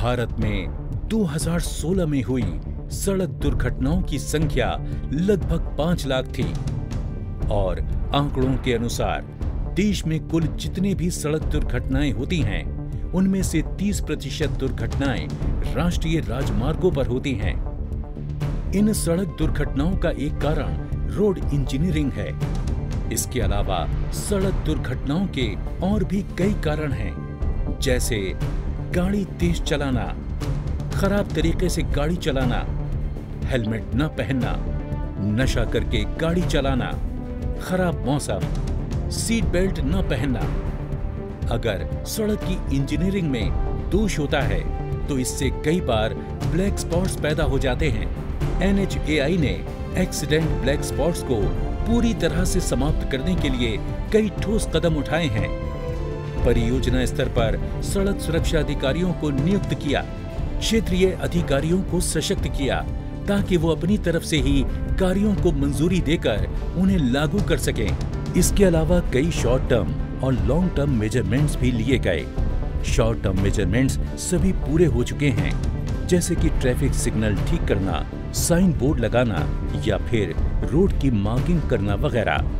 भारत में 2016 में हुई सड़क दुर्घटनाओं की संख्या लगभग पाँच लाख थी। और आंकड़ों के अनुसार, देश में कुल जितनी भी सड़क दुर्घटनाएँ होती हैं, उनमें से 30 प्रतिशत दुर्घटनाएँ राष्ट्रीय राजमार्गों पर होती हैं। इन सड़क दुर्घटनाओं का एक कारण रोड इंजीनियरिंग है। इसके अलावा सड़क दुर्घटनाओं के और भी कई कारण हैं, जैसे गाड़ी तेज चलाना, खराब तरीके से गाड़ी चलाना, हेलमेट न पहनना, नशा करके गाड़ी चलाना, खराब मौसम, सीट बेल्ट न पहनना। अगर सड़क की इंजीनियरिंग में दोष होता है तो इससे कई बार ब्लैक स्पॉट्स पैदा हो जाते हैं। एनएचएआई ने एक्सीडेंट ब्लैक स्पॉट्स को पूरी तरह से समाप्त करने के लिए कई ठोस कदम उठाए हैं। परियोजना स्तर पर सड़क सुरक्षा अधिकारियों को नियुक्त किया, क्षेत्रीय अधिकारियों को सशक्त किया, ताकि वो अपनी तरफ़ से ही कार्यों को मंजूरी देकर उन्हें लागू कर सकें। इसके अलावा कई शॉर्ट टर्म और लॉन्ग टर्म मेजरमेंट्स भी लिए गए। शॉर्ट टर्म मेजरमेंट्स सभी पूरे हो चुके हैं, जैसे कि ट्रैफ़िक सिग्नल ठीक करना साइन बोर्ड लगाना या फिर रोड की मार्किंग करना वगैरह।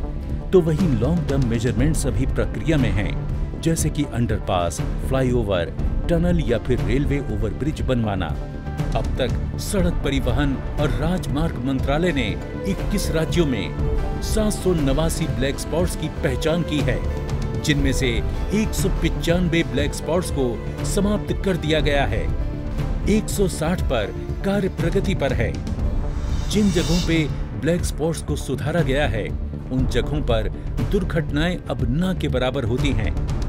तो वहीं लॉन्ग टर्म मेजरमेंट्स अभी प्रक्रिया में हैं। जैसे कि अंडरपास, फ्लाईओवर, टनल या फिर रेलवे ओवरब्रिज बनवाना। अब तक सड़क परिवहन और राजमार्ग मंत्रालय ने 21 राज्यों में सात नवासी ब्लैक स्पॉट्स की पहचान की है, जिनमें से एक ब्लैक स्पॉट्स को समाप्त कर दिया गया है। 160 पर कार्य प्रगति पर है। जिन जगहों पे ब्लैक स्पॉट्स को सुधारा गया है, उन जगहों पर दुर्घटनाएँ अब न के बराबर होती हैं।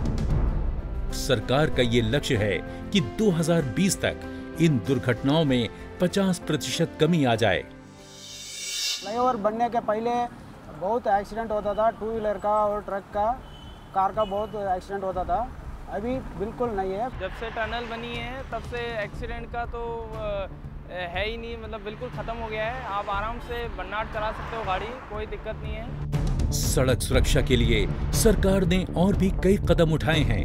सरकार का ये लक्ष्य है कि 2020 तक इन दुर्घटनाओं में 50 प्रतिशत कमी आ जाए। फ्लाईओवर बनने के पहले बहुत एक्सीडेंट होता था टू व्हीलर का और ट्रक का कार का बहुत एक्सीडेंट होता था। अभी बिल्कुल नहीं है। जब से टनल बनी है तब से एक्सीडेंट का तो है ही नहीं मतलब बिल्कुल ख़त्म हो गया है। आप आराम से बन्नाट चला सकते हो गाड़ी कोई दिक्कत नहीं है। सड़क सुरक्षा के लिए सरकार ने और भी कई कदम उठाए हैं।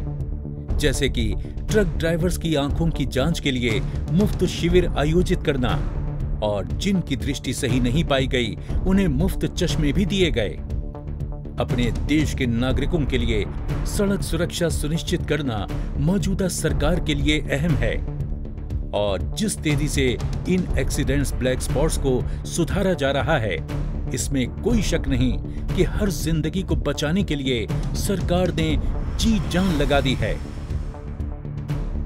जैसे कि ट्रक ड्राइवर्स की आँखों की जाँच के लिए मुफ़्त शिविर आयोजित करना और जिनकी दृष्टि सही नहीं पाई गई, उन्हें मुफ़्त चश्मे भी दिए गए। अपने देश के नागरिकों के लिए सड़क सुरक्षा सुनिश्चित करना मौजूदा सरकार के लिए अहम है। और जिस तेज़ी से इन एक्सीडेंट्स ब्लैक स्पॉट्स को सुधारा जा रहा है, इसमें कोई शक नहीं कि हर ज़िंदगी को बचाने के लिए सरकार ने जी जान लगा दी है।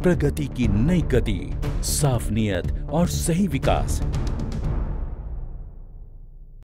प्रगति की नई गति साफ़ नियत और सही विकास।